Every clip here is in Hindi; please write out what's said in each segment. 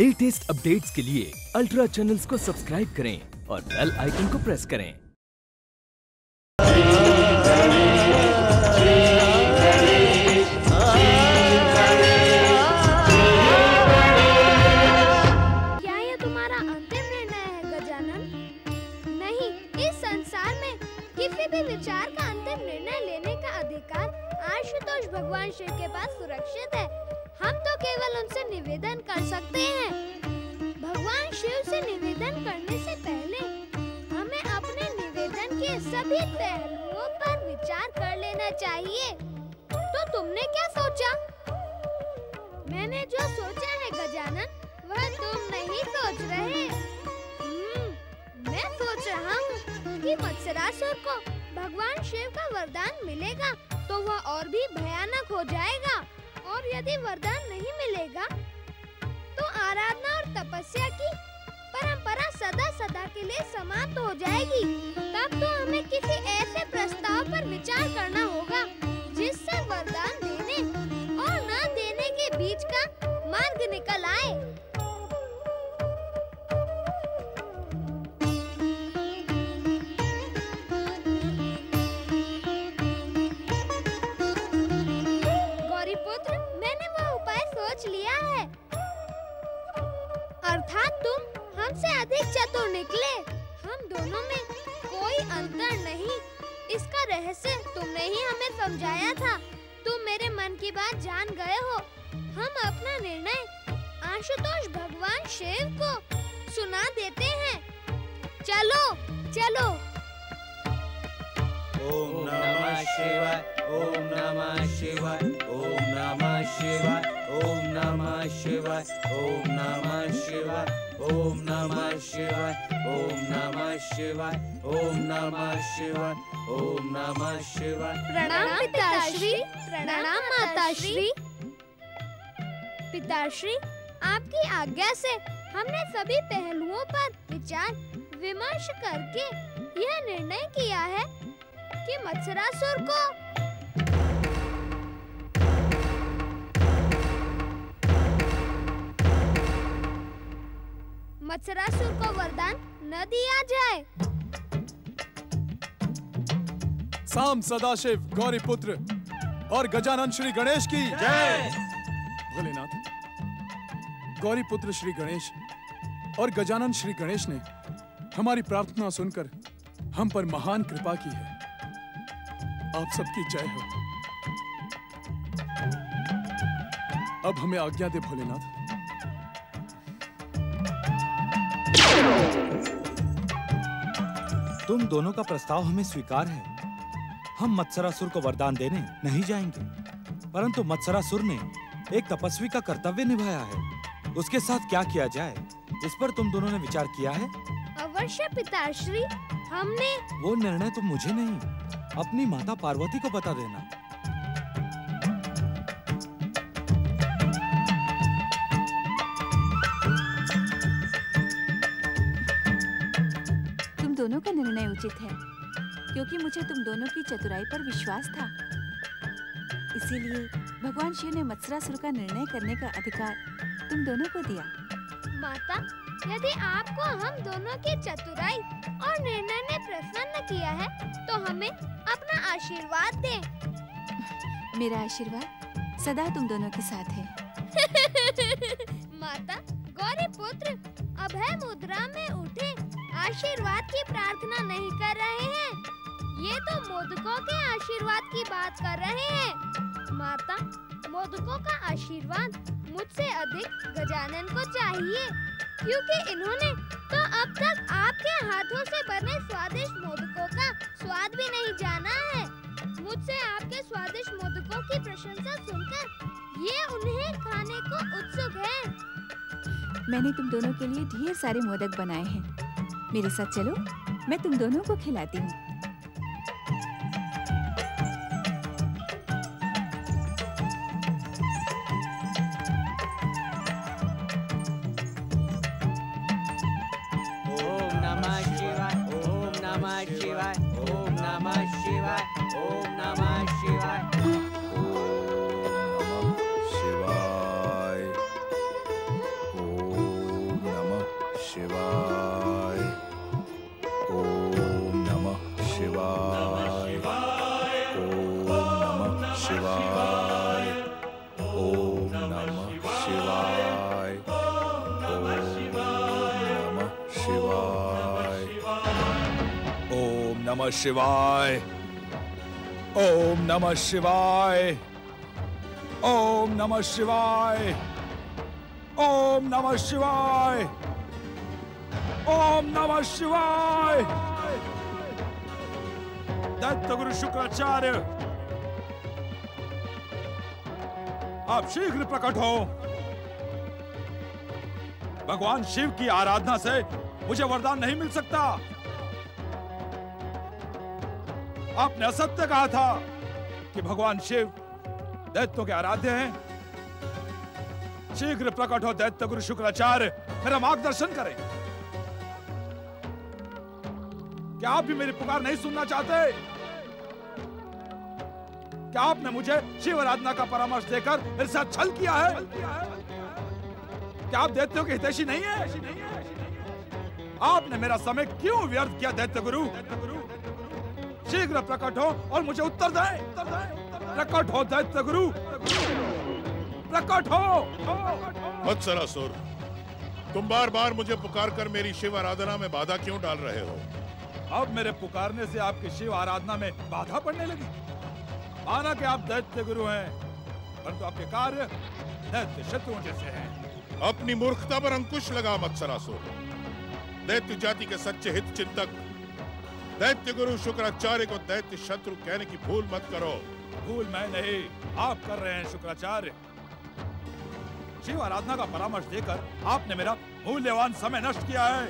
लेटेस्ट अपडेट्स के लिए अल्ट्रा चैनल्स को सब्सक्राइब करें और बेल आइकन को प्रेस करें। क्या ये तुम्हारा अंतिम निर्णय है नहीं, इस संसार में किसी भी विचार का अंतिम निर्णय लेने का अधिकार आशुतोष भगवान शिव के पास सुरक्षित है। हम तो केवल उनसे निवेदन कर सकते हैं। भगवान शिव से निवेदन करने से पहले हमें अपने निवेदन के सभी पहलुओं पर विचार कर लेना चाहिए। तो तुमने क्या सोचा? मैंने जो सोचा है गजानन वह तुम नहीं सोच रहे। हम्म, मैं सोच रहा हूँ कि मत्सरासुर को भगवान शिव का वरदान मिलेगा तो वह और भी भयानक हो जाएगा। और यदि वरदान नहीं मिलेगा तो आराधना और तपस्या की परंपरा सदा सदा के लिए समाप्त हो जाएगी। तब तो हमें किसी ऐसे इसका तुमने ही हमें समझाया था। तुम मेरे मन की बात जान गए हो। हम अपना निर्णय आशुतोष भगवान शिव को सुना देते हैं। चलो चलो। ओम नमः शिवाय। ओम नमः शिवाय ओम नमः शिवाय ओम नमः शिवाय ओम नमः शिवाय ओम नमः शिवाय ओम नमः शिवाय ओम नमः शिवाय ओम नमः शिवाय प्रणाम पिताश्री प्रणाम माताश्री पिताश्री आपकी आज्ञा से हमने सभी पहलुओं पर विचार, विमर्श करके यह निर्णय किया है कि मत्सरासुर को मत्सरासुर को वरदान न दिया जाए। साम सदाशिव गौरी पुत्र और गजानन श्री गणेश की। जय। भोलेनाथ गौरी पुत्र श्री गणेश और गजानन श्री गणेश ने हमारी प्रार्थना सुनकर हम पर महान कृपा की है। आप सबकी जय हो। अब हमें आज्ञा दे भोलेनाथ। तुम दोनों का प्रस्ताव हमें स्वीकार है। हम मत्सरासुर को वरदान देने नहीं जाएँगे परंतु मत्सरासुर ने एक तपस्वी का कर्तव्य निभाया है। उसके साथ क्या किया जाए इस पर तुम दोनों ने विचार किया है? अवश्य पिताश्री हमने वो निर्णय तुम मुझे नहीं अपनी माता पार्वती को बता देना। दोनों का निर्णय उचित है क्योंकि मुझे तुम दोनों की चतुराई पर विश्वास था। इसीलिए भगवान शिव ने मत्सरासुर का निर्णय करने का अधिकार तुम दोनों को दिया। माता यदि आपको हम दोनों की चतुराई और निर्णय ने प्रसन्न किया है तो हमें अपना आशीर्वाद दें। मेरा आशीर्वाद सदा तुम दोनों के साथ है। माता गौरी पुत्र अभय मुद्रा में उठे आशीर्वाद की प्रार्थना नहीं कर रहे हैं। ये तो मोदकों के आशीर्वाद की बात कर रहे हैं। माता, मोदकों का आशीर्वाद मुझसे अधिक गजानन को चाहिए, क्योंकि इन्होंने तो अब तक आपके हाथों से बने स्वादिष्ट मोदकों का स्वाद भी नहीं जाना है। मुझसे आपके स्वादिष्ट मोदकों की प्रशंसा सुनकर ये उन्हें खाने को उत्सुक है। मैंने तुम दोनों के लिए ढेर सारे मोदक बनाए हैं। मेरे साथ चलो। मैं तुम दोनों को खिलाती हूँ। नमः शिवाय। ओम नमः शिवाय। ओम नमः शिवाय। ओम नमः शिवाय। ओम नमः शिवाय। दत्त गुरु शुक्राचार्य। आप शीघ्र प्रकट हो। भगवान शिव की आराधना से मुझे वरदान नहीं मिल सकता। आपने असत्य कहा था कि भगवान शिव दैत्यों के आराध्य हैं। शीघ्र प्रकट हो दैत्य गुरु शुक्राचार्य मेरा मार्गदर्शन करें। क्या आप भी मेरी पुकार नहीं सुनना चाहते? क्या आपने मुझे शिव आराधना का परामर्श देकर मेरे साथ छल किया है? क्या आप दैत्यों के हितैषी नहीं है? आपने मेरा समय क्यों व्यर्थ किया, दैत्य गुरु? शीघ्र प्रकट हो और मुझे उत्तर दें। प्रकट हो दैत्य गुरु। प्रकट हो। मत्सरासुर तुम बार बार मुझे पुकार कर मेरी शिव आराधना में बाधा क्यों डाल रहे हो? अब मेरे पुकारने से आपकी शिव आराधना में बाधा पड़ने लगी। माना कि आप दैत्य गुरु हैं परंतु आपके कार्य दैत्य शत्रुओं जैसे हैं। अपनी मूर्खता पर अंकुश लगा मत्सरासुर दैत्य जाति के सच्चे हित चिंतक दैत्य गुरु शुक्राचार्य को दैत्य शत्रु कहने की भूल मत करो। भूल मैं नहीं आप कर रहे हैं शुक्राचार्य। शिव आराधना का परामर्श देकर आपने मेरा मूल्यवान समय नष्ट किया है।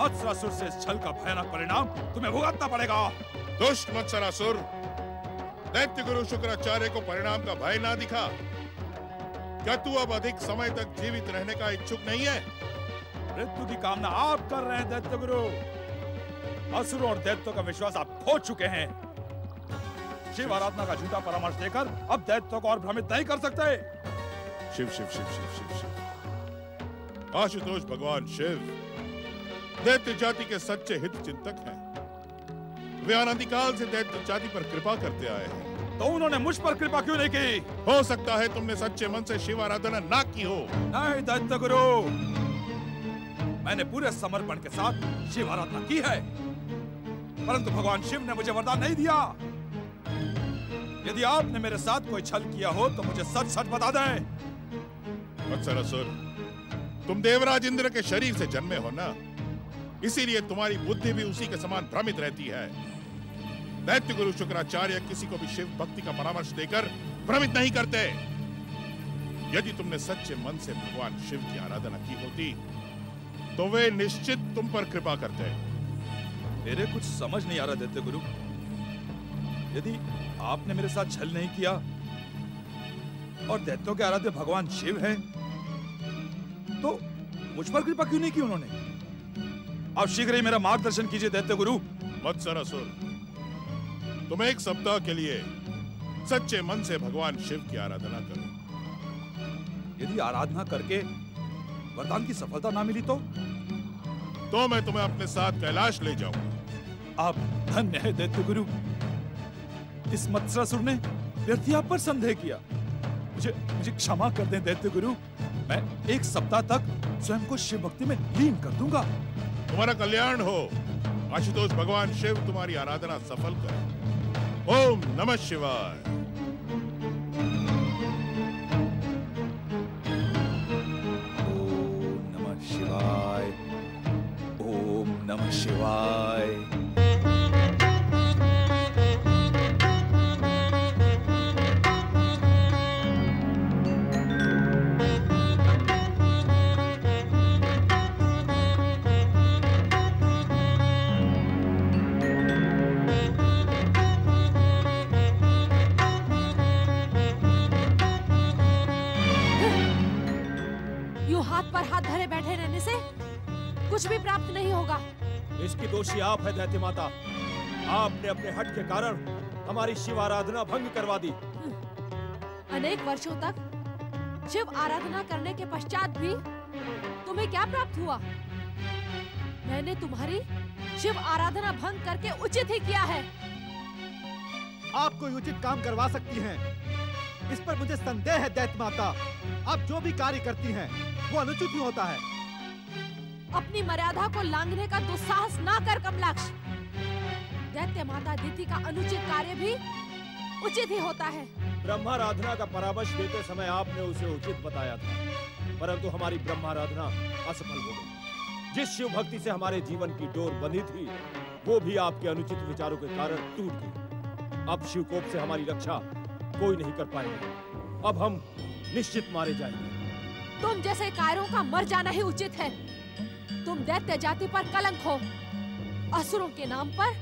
मत्सरासुर से इस छल का भयानक परिणाम तुम्हें भुगतना पड़ेगा। दुष्ट मत्सरासुर दैत्य गुरु शुक्राचार्य को परिणाम का भय ना दिखा। क्या तू अब अधिक समय तक जीवित रहने का इच्छुक नहीं है? मृत्यु की कामना आप कर रहे हैं दैत्य गुरु असुरों और दैत्यों का विश्वास आप खो चुके हैं। शिव आराधना का झूठा परामर्श देकर अब दैत्यों को और भ्रमित नहीं कर सकते। शिव शिव शिव शिव शिव शिव। आशुतोष भगवान शिव दैत्य जाति के सच्चे हित चिंतक हैं। वे अनादिकाल से दैत्य जाति पर कृपा करते आए हैं। तो उन्होंने मुझ पर कृपा क्यों नहीं की? हो सकता है तुमने सच्चे मन से शिव आराधना ना की हो। नहीं दैत्य गुरु। मैंने पूरे समर्पण के साथ शिव आराधना की है। परंतु भगवान शिव ने मुझे वरदान नहीं दिया। यदि आपने मेरे साथ कोई छल किया हो तो मुझे सच सच बता दें। वत्सरासुर तुम देवराज इंद्र के शरीर से जन्मे हो ना? इसीलिए तुम्हारी बुद्धि भी उसी के समान भ्रमित रहती है। दैत्य गुरु शुक्राचार्य किसी को भी शिव भक्ति का परामर्श देकर भ्रमित नहीं करते। यदि तुमने सच्चे मन से भगवान शिव की आराधना की होती तो वे निश्चित तुम पर कृपा करते। मेरे कुछ समझ नहीं आ रहा दैत्य गुरु। यदि आपने मेरे साथ छल नहीं किया और दैत्यों के आराध्य भगवान शिव हैं तो मुझ पर कृपा क्यों नहीं की उन्होंने? आप शीघ्र ही मेरा मार्गदर्शन कीजिए दैत्य गुरु। मत्सरासुर तुम एक सप्ताह के लिए सच्चे मन से भगवान शिव की आराधना करो। यदि आराधना करके वरदान की सफलता ना मिली तो? तो मैं तुम्हें अपने साथ कैलाश ले जाऊँगा। आप धन्य है दैत्य गुरु। इस मत्सरासुर ने व्यर्थ आप पर संदेह किया। मुझे मुझे क्षमा कर दें दैत्य गुरु। मैं एक सप्ताह तक स्वयं को शिव भक्ति में लीन कर दूँगा। तुम्हारा कल्याण हो। आशुतोष भगवान शिव तुम्हारी आराधना सफल करे। ओम नमः शिवाय। ओम नमः शिवाय। ओम नमः शिवाय। कुछ भी प्राप्त नहीं होगा। इसकी दोषी आप है दैत्य माता। आपने अपने हट के कारण हमारी शिव आराधना भंग करवा दी। अनेक वर्षों तक शिव आराधना करने के पश्चात भी तुम्हें क्या प्राप्त हुआ? मैंने तुम्हारी शिव आराधना भंग करके उचित ही किया है। आप कोई उचित काम करवा सकती हैं। इस पर मुझे संदेह है दैत माता। आप जो भी कार्य करती हैं वो अनुचित ही होता है। अपनी मर्यादा को लांघने का दुस्साहस ना कर कमलाक्ष। दैत्य माता दिति का अनुचित कार्य भी उचित ही होता है। ब्रह्माराधना का परामर्श देते समय आपने उसे उचित बताया था परंतु हमारी ब्रह्माराधना असफल हो गई। जिस शिव भक्ति से हमारे जीवन की डोर बंधी थी वो भी आपके अनुचित विचारों के कारण टूट गई। अब शिवकोप से हमारी रक्षा कोई नहीं कर पाएगा। अब हम निश्चित मारे जाएँगे। तुम जैसे कायरों का मर जाना ही उचित है। तुम दैत्य जाति पर कलंक हो। असुरों के नाम पर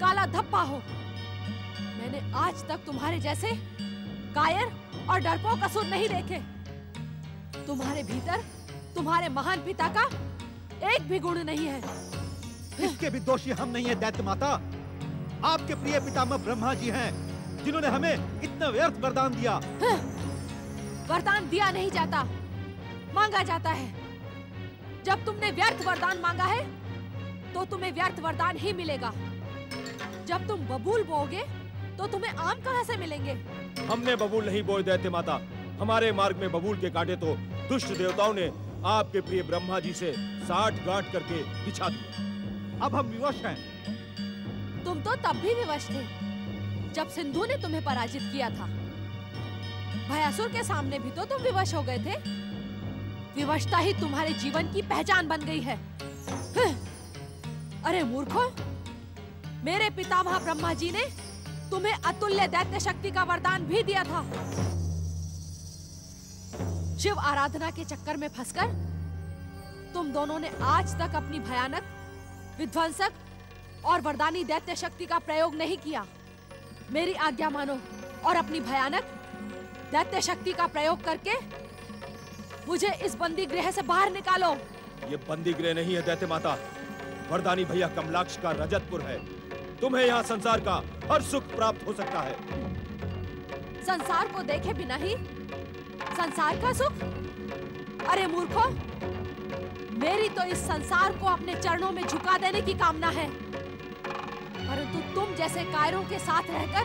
काला धब्बा हो। मैंने आज तक तुम्हारे जैसे कायर और डरपोक असुर नहीं देखे। तुम्हारे भीतर तुम्हारे महान पिता का एक भी गुण नहीं है। इसके भी दोषी हम नहीं है दैत्य माता। आपके प्रिय पितामह ब्रह्मा जी हैं जिन्होंने हमें इतना व्यर्थ वरदान दिया। वरदान दिया नहीं जाता मांगा जाता है। जब तुमने व्यर्थ वरदान मांगा है तो तुम्हें व्यर्थ वरदान ही मिलेगा। जब तुम बबूल बोओगे तो तुम्हें आम कहाँ से मिलेंगे? हमने बबूल नहीं बोए दैत्य माता। हमारे मार्ग में बबूल के कांटे तो दुष्ट देवताओं ने आपके प्रिय ब्रह्मा जी से साठ गांठ करके बिछा दिए। अब हम विवश हैं। तुम तो तब भी विवश थे जब सिंधु ने तुम्हें पराजित किया था। भयासुर के सामने भी तो तुम विवश हो गए थे। विवशता ही तुम्हारे जीवन की पहचान बन गई है। अरे मूर्खो, मेरे पितामह ब्रह्मा जी ने तुम्हें अतुल्य दैत्य शक्ति का वरदान भी दिया था। शिव आराधना के चक्कर में फंसकर तुम दोनों ने आज तक अपनी भयानक, विध्वंसक और वरदानी दैत्य शक्ति का प्रयोग नहीं किया। मेरी आज्ञा मानो और अपनी भयानक दैत्य शक्ति का प्रयोग करके मुझे इस बंदी गृह से बाहर निकालो। ये बंदी गृह नहीं है दैत्य माता। वरदानी भैया कमलाक्ष का रजतपुर है। तुम्हें यहाँ संसार का हर सुख प्राप्त हो सकता है। संसार को देखे बिना ही संसार का सुख? अरे मूर्खो मेरी तो इस संसार को अपने चरणों में झुका देने की कामना है। परंतु तुम जैसे कायरों के साथ रहकर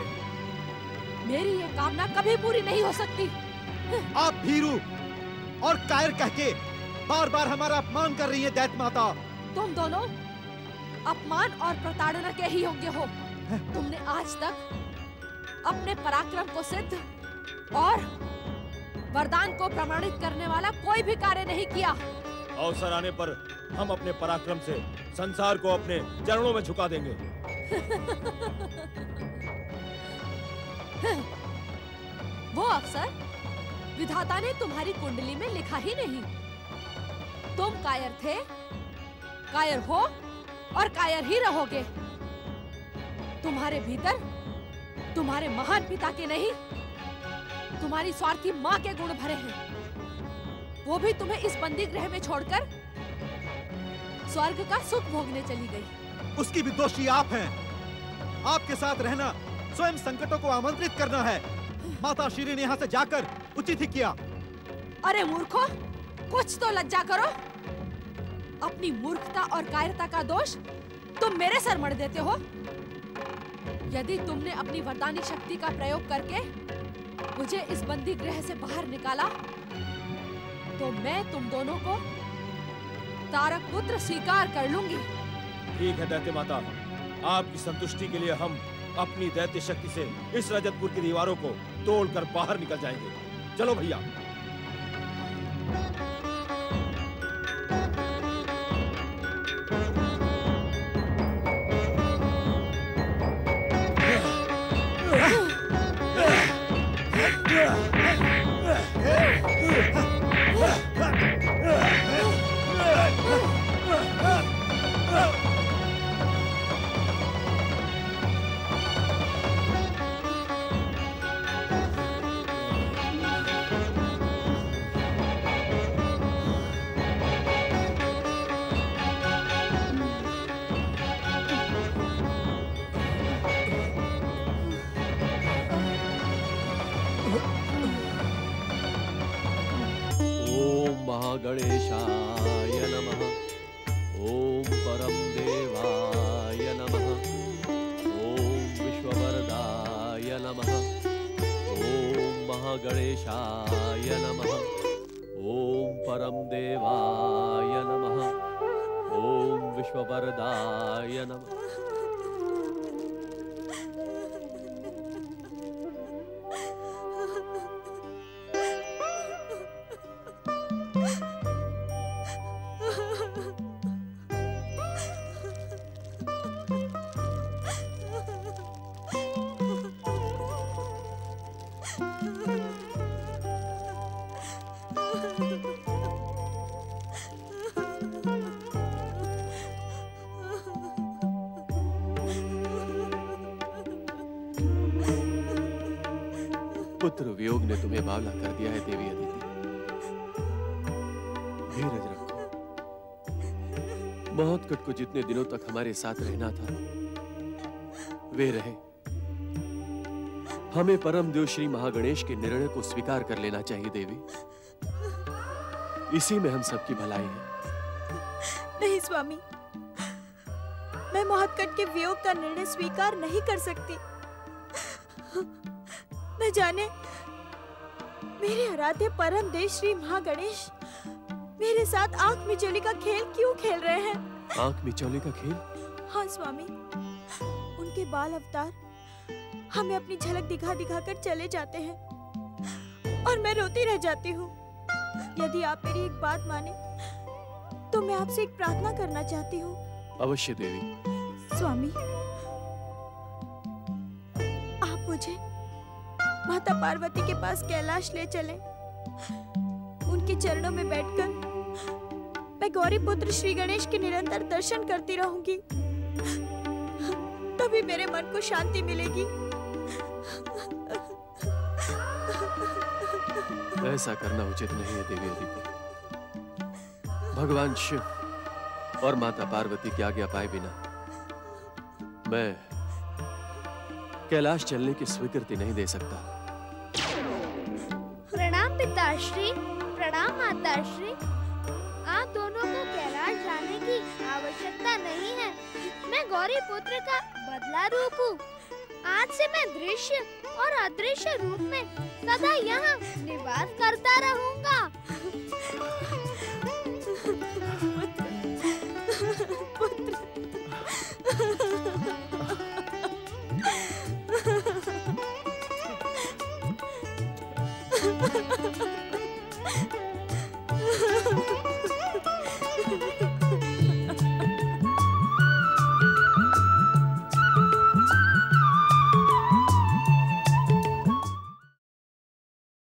मेरी ये कामना कभी पूरी नहीं हो सकती। आप भीरू और कायर कह के बार बार हमारा अपमान कर रही है दैत माता। तुम दोनों अपमान और प्रताड़ना के ही योग्य हो? तुमने आज तक अपने पराक्रम को सिद्ध और वरदान को प्रमाणित करने वाला कोई भी कार्य नहीं किया। अवसर आने पर हम अपने पराक्रम से संसार को अपने चरणों में झुका देंगे। वो अवसर विधाता ने तुम्हारी कुंडली में लिखा ही नहीं। तुम कायर थे, कायर हो और कायर ही रहोगे। तुम्हारे भीतर, तुम्हारे महान पिता के नहीं, तुम्हारी स्वार्थी माँ के गुण भरे हैं। वो भी तुम्हें इस बंदी गृह में छोड़कर स्वर्ग का सुख भोगने चली गई। उसकी भी दोषी आप हैं। आपके साथ रहना, स्वयं संकटों को आमंत्रित करना है। माता श्री ने यहाँ से जाकर उचित ही किया। अरे मूर्खो कुछ तो लज्जा करो। अपनी मूर्खता और कायरता का दोष तुम मेरे सर मर देते हो। यदि तुमने अपनी वरदानी शक्ति का प्रयोग करके मुझे इस बंदी गृह से बाहर निकाला तो मैं तुम दोनों को तारक पुत्र स्वीकार कर लूँगी। ठीक है दैत्य माता। आपकी संतुष्टि के लिए हम अपनी दैत्य शक्ति से इस रजतपुर की दीवारों को तोड़कर बाहर निकल जाएँगे। चलो भैया। महागणेशाय नमः। ॐ परं देवाय नमः। ॐ विश्ववरदाय नमः। ॐ महागणेशाय नमः। ॐ परं देवाय नमः। ॐ विश्ववरदाय नमः। पुत्र वियोग ने तुम्हें बावला कर दिया है, देवी अदिति। धीरज रखो। मौत कट को जितने दिनों तक हमारे साथ रहना था, वे रहे। हमें परम देव श्री महागणेश के निर्णय को स्वीकार कर लेना चाहिए, देवी। इसी में हम सबकी भलाई है। नहीं, स्वामी। मैं मोहतकट के वियोग का निर्णय स्वीकार नहीं कर सकती। न जाने। मेरे आराध्य परम देव श्री महागणेश मेरे साथ आँख मिचोली का खेल क्यों खेल रहे हैं? आँख मिचौले का खेल? हाँ स्वामी उनके बाल अवतार हमें अपनी झलक दिखा दिखा कर चले जाते हैं और मैं रोती रह जाती हूँ। यदि आप मेरी एक बात माने तो मैं आपसे एक प्रार्थना करना चाहती हूँ। अवश्य देवी। स्वामी आप मुझे माता पार्वती के पास कैलाश ले चले। उनके चरणों में बैठकर मैं गौरी पुत्र श्री गणेश के निरंतर दर्शन करती रहूँगी। तभी मेरे मन को शांति मिलेगी। ऐसा करना उचित नहीं है देवी अदिति भगवान शिव और माता पार्वती की आज्ञा पाए बिना मैं कैलाश चलने की स्वीकृति नहीं दे सकता। पिताश्री, प्रणाम माताश्री। आप दोनों को कैलाश जाने की आवश्यकता नहीं है। मैं गौरी पुत्र का बदला रूप। हूँ आज से मैं दृश्य और अदृश्य रूप में सदा यहाँ निवास करता रहूँगा। पुत्र